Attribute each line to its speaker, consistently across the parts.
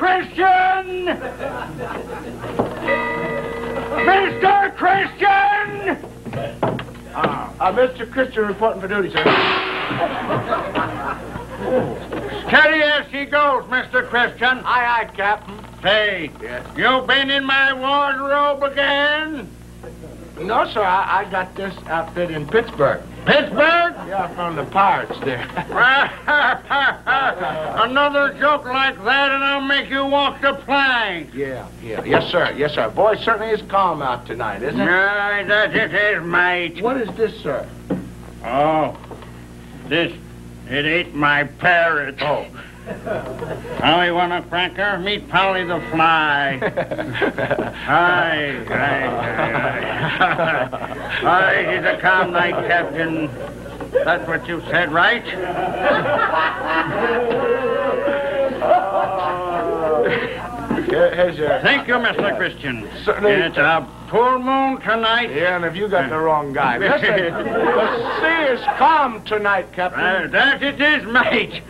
Speaker 1: Christian! Mr. Christian!
Speaker 2: Uh, Mr. Christian reporting for duty, sir.
Speaker 1: Steady as she goes, Mr. Christian.
Speaker 2: Aye, aye, Captain.
Speaker 1: Say,
Speaker 2: Yes.
Speaker 1: you been in my wardrobe again?
Speaker 2: No, sir, I, I got this outfit in Pittsburgh.
Speaker 1: Pittsburgh?
Speaker 2: Yeah, from the pirates there.
Speaker 1: Another joke like that and I'll make you walk the plank.
Speaker 2: yeah, yeah. Yes, sir. Yes, sir. Boy, certainly is calm out tonight, isn't it?
Speaker 1: Aye, that it is, mate.
Speaker 2: What is this, sir?
Speaker 1: Oh, this, it ain't my parrot. Oh. Polly want a cracker? Meet Polly the fly. Aye, aye, aye, aye. Aye, he's a calm night, Captain. That's what you said, right?
Speaker 2: Here- Here's your...
Speaker 1: Thank you, Mr. Christian.
Speaker 2: Certainly.
Speaker 1: It's a full moon tonight.
Speaker 2: Yeah, and if you got the wrong guy. Listen, the sea is calm tonight, Captain.
Speaker 1: Uh, that it is, mate.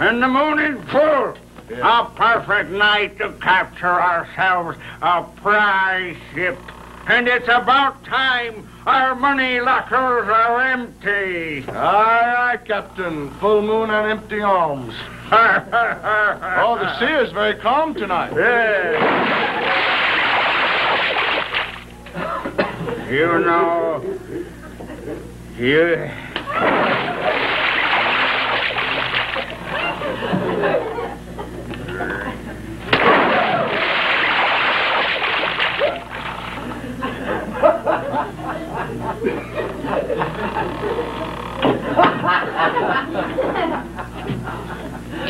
Speaker 1: And the moon is full. A perfect night to capture ourselves a prize ship. And it's about time our money lockers are empty.
Speaker 2: Aye, aye, Captain. Full moon and empty arms. Oh, the sea is very calm tonight. Yeah.
Speaker 1: You know, you.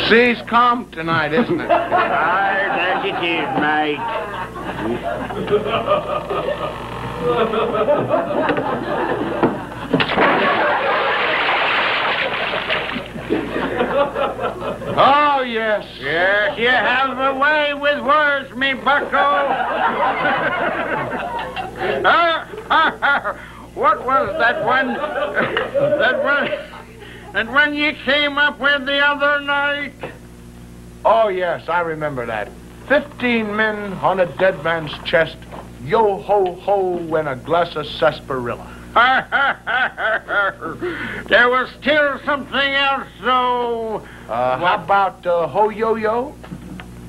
Speaker 2: Sea's calm tonight, isn't it?
Speaker 1: Aye, that it is, mate.
Speaker 2: Oh, yes.
Speaker 1: Yes, you have a way with words, me bucko. Ah, what was that one? that one? And when you came up with the other night?
Speaker 2: Oh, yes, I remember that. Fifteen men on a dead man's chest. Yo ho ho and a glass of sarsaparilla.
Speaker 1: there was still something else, though.
Speaker 2: Uh, how about uh, ho yo yo?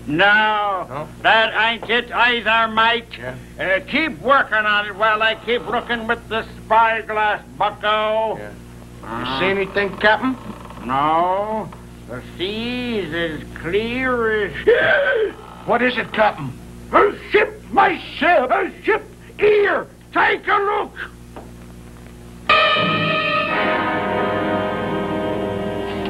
Speaker 1: No,
Speaker 2: No?
Speaker 1: that ain't it either, mate.
Speaker 2: Yeah.
Speaker 1: Uh, keep working on it while I keep looking with the spyglass, bucko.
Speaker 2: Yeah. You see anything, Captain?
Speaker 1: No, the sea's as clear as...
Speaker 2: What is it, Captain?
Speaker 1: A ship, my ship, a ship. Here, take a look.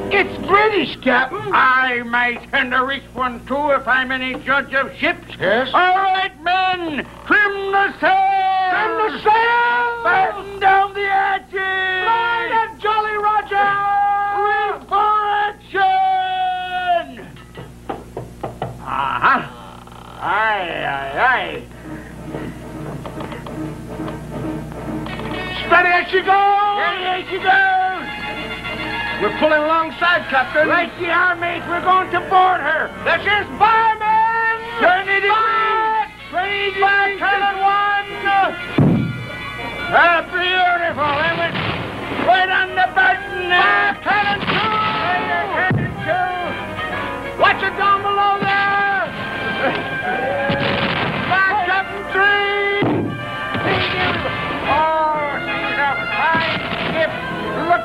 Speaker 2: It's British, Captain.
Speaker 1: I might and a rich one too if I'm any judge of ships.
Speaker 2: Yes?
Speaker 1: All right, men, trim the sail.
Speaker 2: Trim the sail.
Speaker 1: Batten down the hatches.
Speaker 2: Line at Jolly Roger.
Speaker 1: Ready for action. Uh-huh. Aye, aye, aye.
Speaker 2: Steady as she goes.
Speaker 1: There she goes.
Speaker 2: We're pulling alongside, Captain.
Speaker 1: Right you are, mate. We're going to board her.
Speaker 2: This is fireman.
Speaker 1: Twenty degrees. Twenty degrees. Turn one. Ah, beautiful. Was right on the button. Ah, cannon two. Cannon two.
Speaker 2: Watch it down below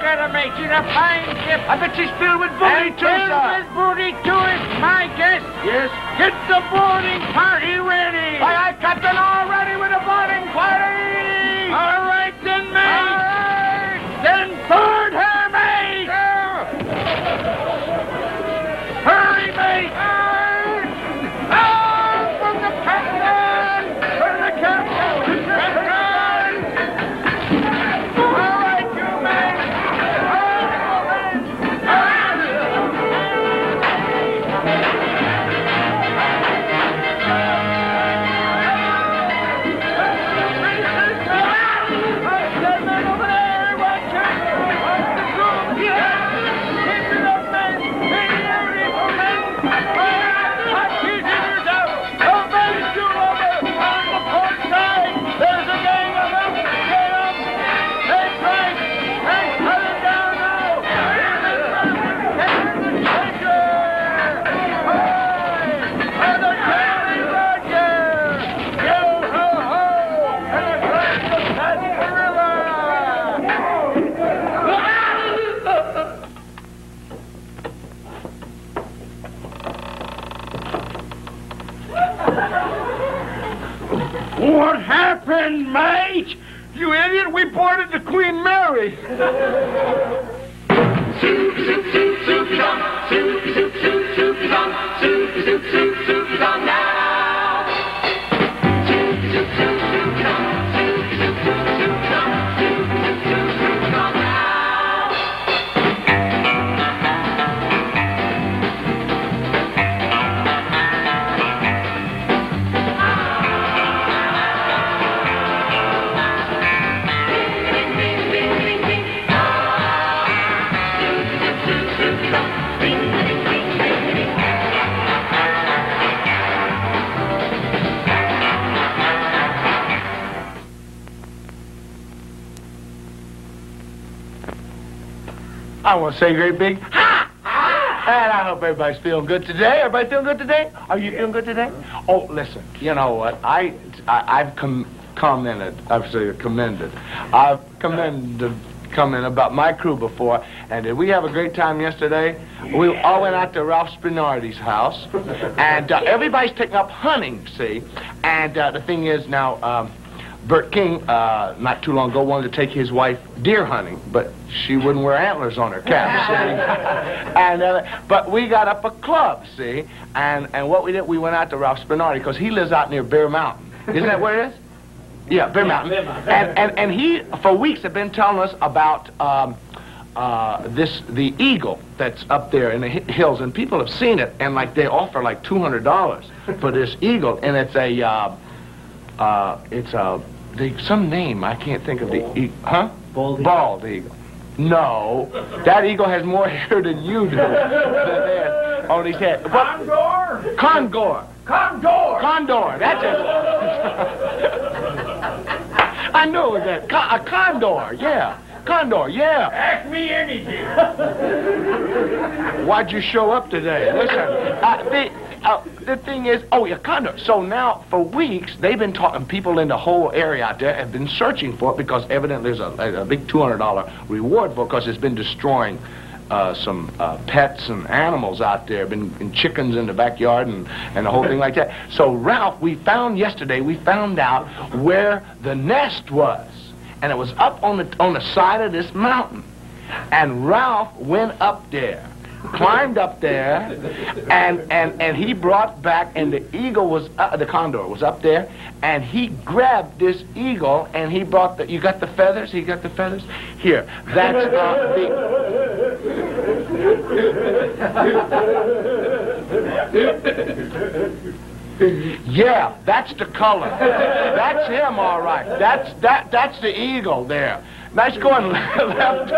Speaker 1: Her, mate. She's a fine ship.
Speaker 2: I bet she's filled with booty,
Speaker 1: And
Speaker 2: too,
Speaker 1: filled
Speaker 2: sir.
Speaker 1: with booty too is my guess.
Speaker 2: Yes.
Speaker 1: Get the boarding party ready.
Speaker 2: Aye, aye, Captain. All ready with a boarding party. I want to say great big ha! And I hope everybody's feeling good today. Everybody feeling good today? Are you feeling good today? Oh, listen. You know what? I, I I've com- commented. I've said commended. I've commended commented about my crew before. And did we have a great time yesterday? We all went out to Ralph Spinardi's house, and uh, everybody's taking up hunting. See, and uh, the thing is now. Um, Bert King, uh, not too long ago, wanted to take his wife deer hunting, but she wouldn't wear antlers on her cap, see? and, uh, but we got up a club, see? And, and what we did, we went out to Ralph Spinardi, because he lives out near Bear Mountain. Isn't that where it is? Yeah, Bear Mountain. And, and, and he, for weeks, had been telling us about um, uh, this, the eagle that's up there in the hills, and people have seen it, and like they offer like $200 for this eagle, and it's a, uh, uh, it's a, the, some name, I can't think of the, e- huh?
Speaker 3: Bald eagle.
Speaker 2: Bald eagle. No, that eagle has more hair than you do. than theirs on his head. But,
Speaker 1: Condor?
Speaker 2: Condor.
Speaker 1: Condor!
Speaker 2: Condor, that's it. I knew it that. Con- a condor, yeah. Condor, yeah.
Speaker 1: Ask me anything.
Speaker 2: Why'd you show up today? Listen, uh, the, uh, the thing is, oh, yeah, condor. So now, for weeks, they've been talking, people in the whole area out there have been searching for it because evidently there's a, a, a big $200 reward for it because it's been destroying uh, some uh, pets and animals out there, been and chickens in the backyard and, and the whole thing like that. So, Ralph, we found yesterday, we found out where the nest was. And it was up on the, on the side of this mountain. And Ralph went up there, climbed up there, and, and, and he brought back, and the eagle was, uh, the condor was up there, and he grabbed this eagle, and he brought the, you got the feathers? He got the feathers? Here, that's the, yeah, that's the color. That's him, all right. That's, that, that's the eagle there. Nice going, Lefty.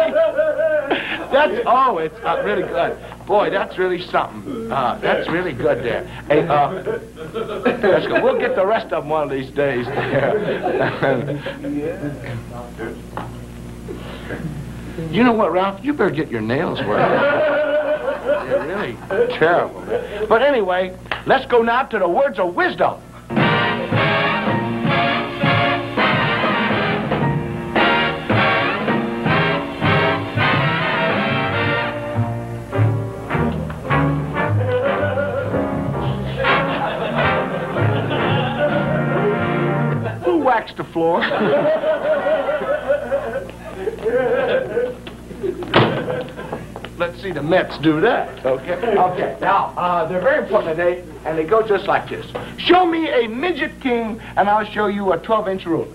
Speaker 2: That's oh, it's uh, really good. Boy, that's really something. Uh, that's really good there. Hey, uh. We'll get the rest of them one of these days. there. you know what, Ralph? You better get your nails worked. They're really terrible. But anyway, let's go now to the words of wisdom. The floor? Let's see the Mets do that. Okay. Okay. Now, uh, they're very important today, and they go just like this. Show me a midget king, and I'll show you a 12-inch ruler.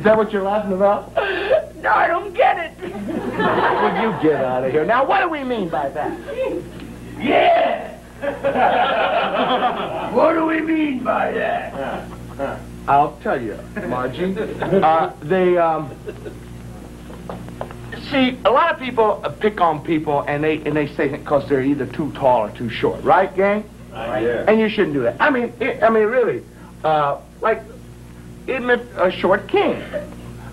Speaker 2: Is that what you're laughing about?
Speaker 1: No, I don't get it.
Speaker 2: Will you get out of here? Now, what do we mean by that?
Speaker 1: Yeah. what do we mean by that?
Speaker 2: I'll tell you, Margie. Uh, they, um, see, a lot of people uh, pick on people, and they and they say because they're either too tall or too short, right, gang?
Speaker 3: Yeah.
Speaker 2: And you shouldn't do that. I mean, it, I mean, really, uh, like, it a short king?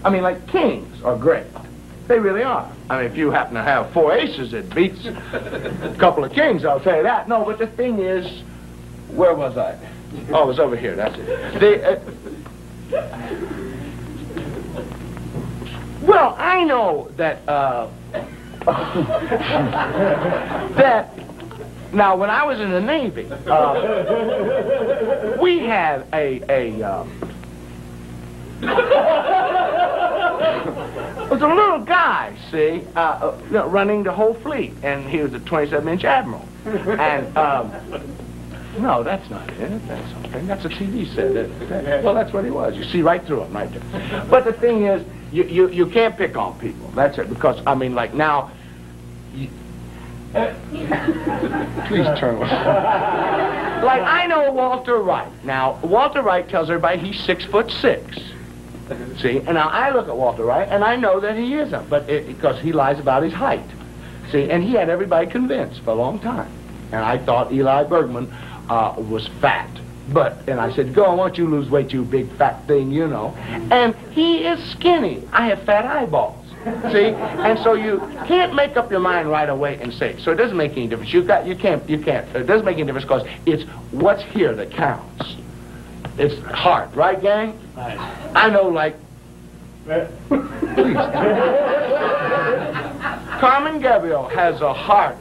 Speaker 2: I mean, like kings are great. They really are. I mean, if you happen to have four aces, it beats a couple of kings. I'll tell you that. No, but the thing is, where was I? Oh, it was over here. That's it. The, uh, well, I know that. Uh, that. Now, when I was in the Navy, uh, we had a a. Uh, was a little guy, see, uh, uh, you know, running the whole fleet, and he was a 27-inch admiral. And um, no, that's not it. That's something. That's a TV set. That- that- well, that's what he was. You see right through him, right there. But the thing is, you, you, you can't pick on people. That's it. Because, I mean, like now,
Speaker 3: Please turn.
Speaker 2: like I know Walter Wright. Now, Walter Wright tells everybody he's six foot six. See, and now I look at Walter Wright, and I know that he isn't, but it, because he lies about his height. See, and he had everybody convinced for a long time. And I thought Eli Bergman uh, was fat. But, and I said, go, why don't you lose weight, you big fat thing, you know. And he is skinny. I have fat eyeballs. See? And so you can't make up your mind right away and say, so it doesn't make any difference. You got, you can't, you can't, it doesn't make any difference because it's what's here that counts. It's heart, right, gang? I know, like, Carmen Gabriel has a heart.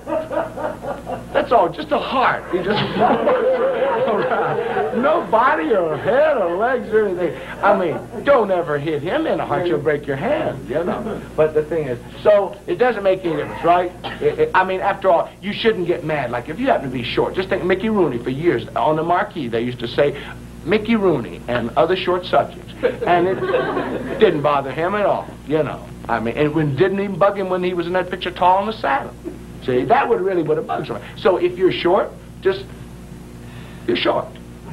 Speaker 2: That's all, just a heart. He just no body or head or legs or anything. I mean, don't ever hit him in the heart; you'll break your hand. You know. But the thing is, so it doesn't make any difference, right? It- it- I mean, after all, you shouldn't get mad. Like if you happen to be short, just think Mickey Rooney. For years on the marquee, they used to say. Mickey Rooney and other short subjects. And it didn't bother him at all, you know. I mean, it didn't even bug him when he was in that picture tall in the saddle. See, that would really would have bugged somebody. So if you're short, just, you're short.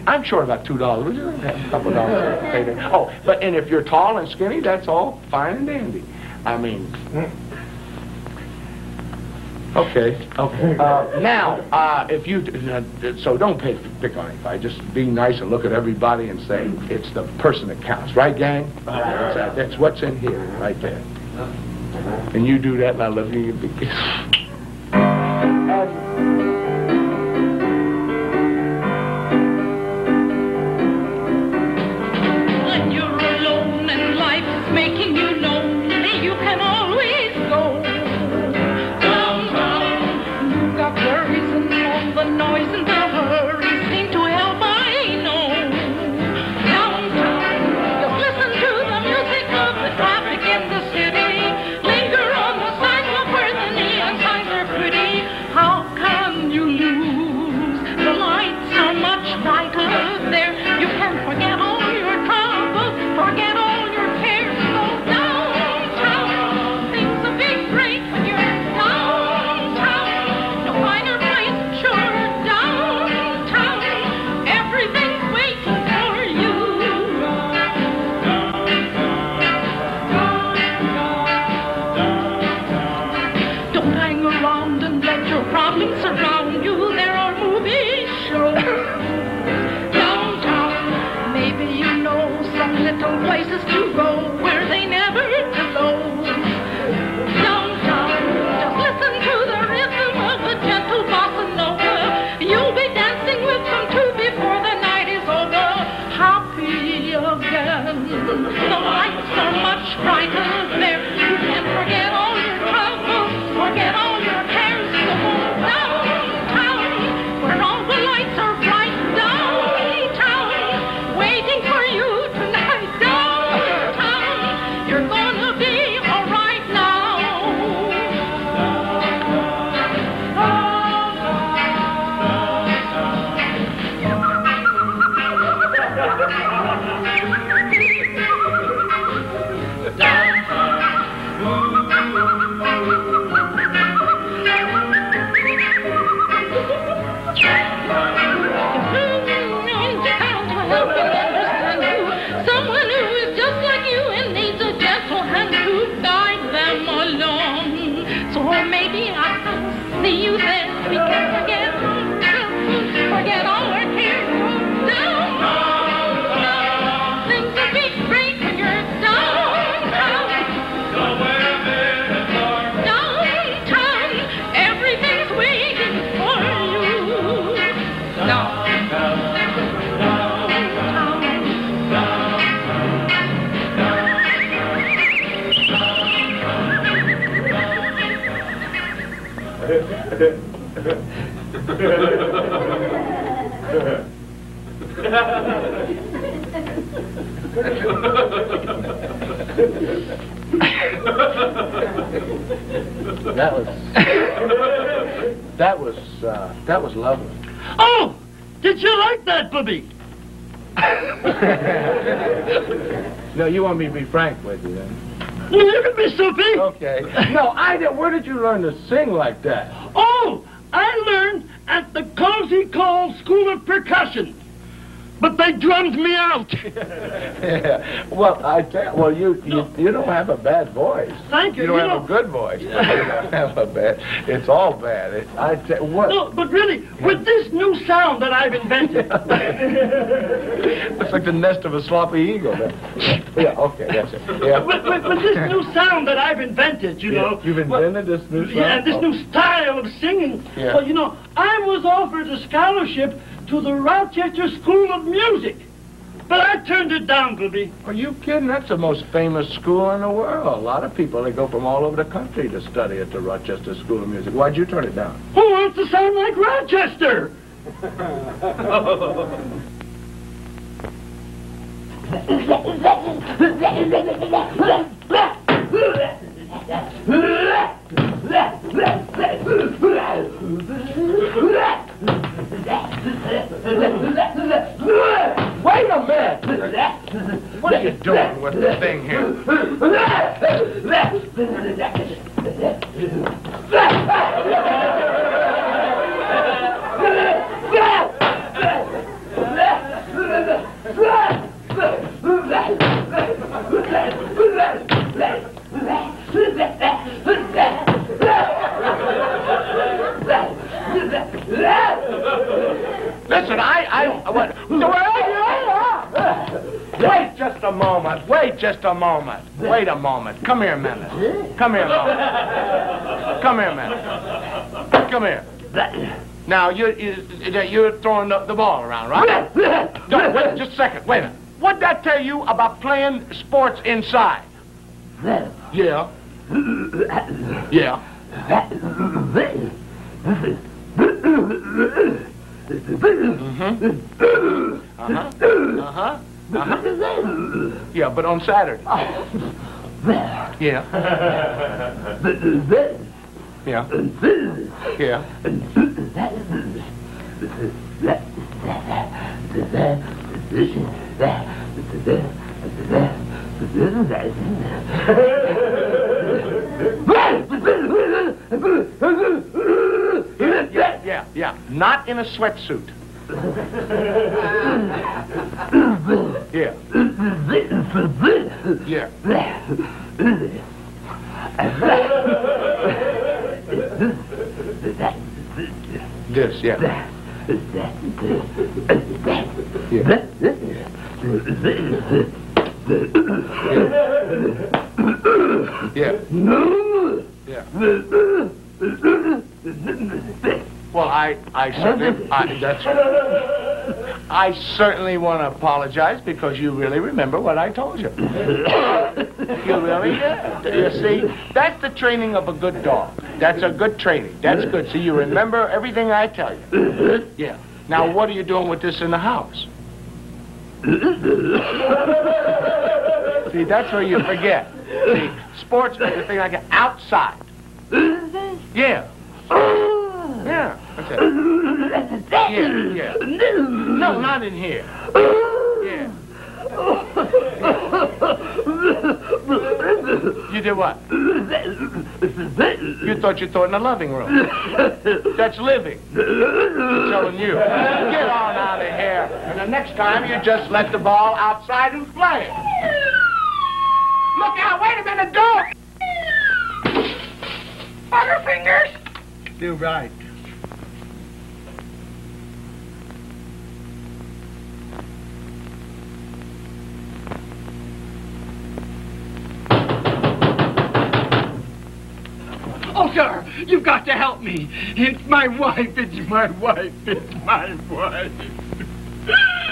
Speaker 2: I'm short about two dollars. Would you have a couple dollars? Oh, but and if you're tall and skinny, that's all fine and dandy. I mean, okay, okay. Uh, now, uh, if you uh, so don't pick pick on anybody. Just be nice and look at everybody and say it's the person that counts, right, gang? That's, that's what's in here, right there. And you do that, and I love you. You That was. that was. Uh, that was lovely.
Speaker 4: Oh, did you like that, Bobby?
Speaker 2: No, you want me to be frank with you then?
Speaker 4: Be soupy.
Speaker 2: Okay. No, I didn't. Where did you learn to sing like that?
Speaker 4: Oh, I learned at the Cozy Cole School of Percussion. But they drummed me out.
Speaker 2: Yeah. Well, I tell well, you, you you don't have a bad voice.
Speaker 4: Thank you.
Speaker 2: You don't
Speaker 4: You
Speaker 2: have
Speaker 4: know-
Speaker 2: a good voice. but you don't have a bad. It's all bad. It, I tell what.
Speaker 4: No, but really, with this new sound that I've invented,
Speaker 2: Looks like the nest of a sloppy eagle. There. Yeah. Okay. That's it. Yeah.
Speaker 4: with, with, with this new sound that I've invented, you know.
Speaker 2: You've
Speaker 4: well,
Speaker 2: invented this new song.
Speaker 4: Yeah, this
Speaker 2: Oh.
Speaker 4: new style of singing.
Speaker 2: Yeah.
Speaker 4: Well, you know, I was offered a scholarship to the Rochester School of Music. But I turned it down, Bobby.
Speaker 2: Are you kidding? That's the most famous school in the world. A lot of people they go from all over the country to study at the Rochester School of Music. Why'd you turn it down?
Speaker 4: Who wants to sound like Rochester?
Speaker 2: Wait a minute! What are you doing with the thing here? Listen, I, I, what? Wait just a moment. Wait just a moment. Wait a moment. Come here a minute. Come here a moment. Come here a minute. Come here. Now, you, you, you're throwing the, the ball around, right? No, wait just a second. Wait a minute. What'd that tell you about playing sports inside? Yeah. Yeah. Uh-huh. Uh-huh. Uh-huh. Yeah, but on Saturday. Yeah. Yeah. Yeah. Yeah, yeah, yeah. Not in a sweatsuit. Yeah. Yeah. This, yeah. Yeah. Yeah. Well, I, I certainly, I, that's, I certainly want to apologize because you really remember what I told you. you really did. You see, that's the training of a good dog. That's a good training. That's good. So you remember everything I tell you. Yeah. Now, what are you doing with this in the house? See, that's where you forget. See, sportsmen, the thing like it, outside. Yeah. Oh. Yeah. That's it. Yeah, yeah. No, not in here. Yeah. You did what? You thought you thought in the living room. That's living. I'm telling you. Get on out of here. And the next time you just let the ball outside and play it. Look out, wait a minute, don't! Butterfingers!
Speaker 4: You're right. Sir, you've got to help me. It's my wife, it's my wife, it's my wife.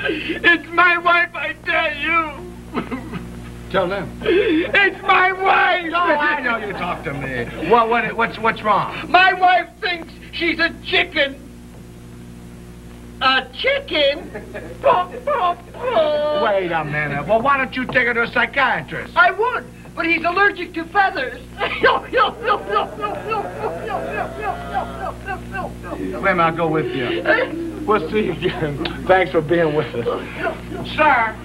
Speaker 4: It's my wife, I tell you.
Speaker 2: Tell them.
Speaker 4: It's my wife.
Speaker 2: Oh, I know you talk to me. What, what, what's, what's wrong?
Speaker 4: My wife thinks She's a chicken. A chicken?
Speaker 2: Wait a minute. Well, why don't you take her to a psychiatrist?
Speaker 4: I would, but he's allergic to feathers.
Speaker 2: Clem, I'll go with you. We'll see you again. Thanks for being with us. Sir.